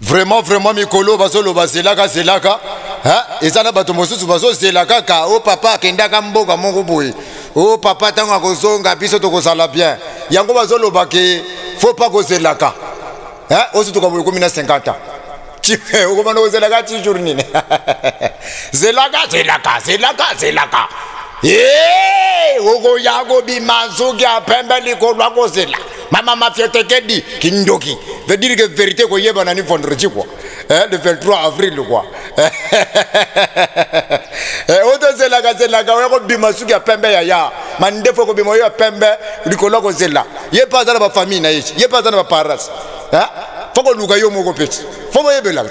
vraiment vraiment mikolo bazoloba zelaka zelaka eza na bato mosusu bazozela kaka o oh, papa akendaka mboka moko boye o oh, papa ntango akozonga biso tokozala bien yango bazoloba ke fo pa kozelaka osutuka boye komi na 50 ans okomana kozelaka ti jour nini zelaka zelaka zelaka zelaka okoya kobima nsuki ya pembe likolo akozela Mama mafia tekedi kindoki veut dire que vérité ko yeba nani vendredi quoi hein, le 23 avril quoi eh, otozelaka zelaka oya kobima suki ya pembe ya ya mandefu ekobima oyo ya pembe likolo ya kozela ye mpe aza na bafamille na ye ye mpe aza na baparas fo koluka yo moko mpe fo boyebelaka